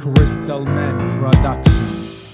Crystal Man Productions.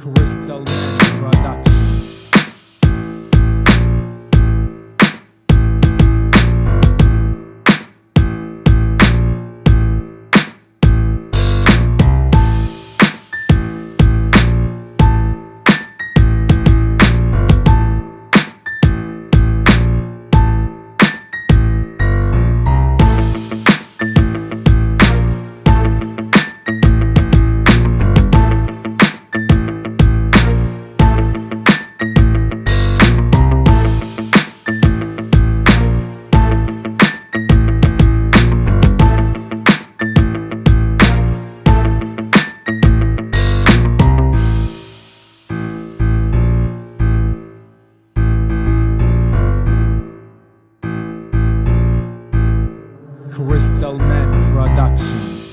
Crystal Productions. Crystal Man Productions.